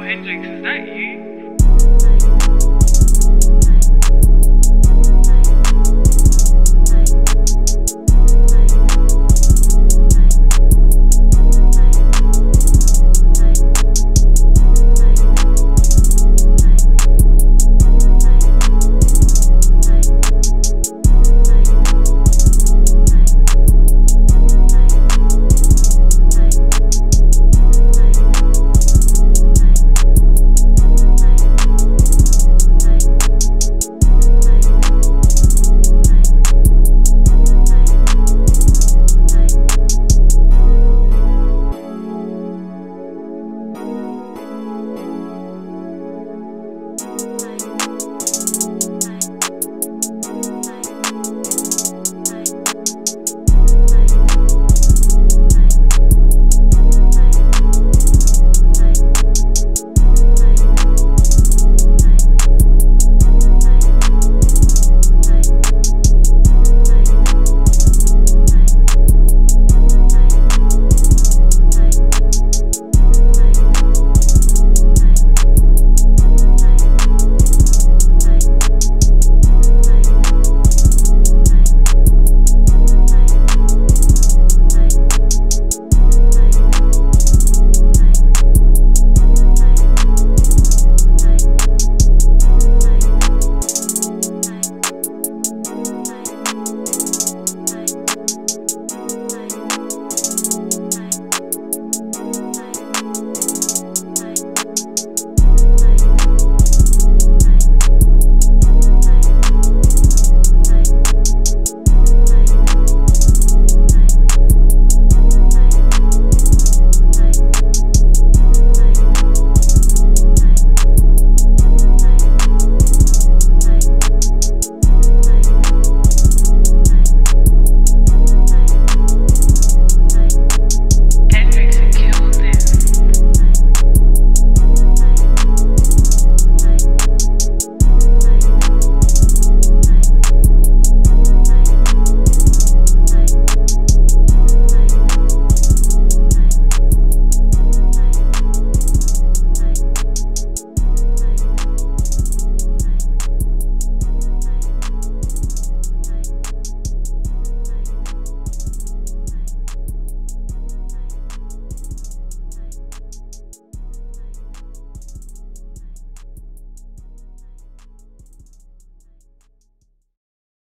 Hendrix, is that you?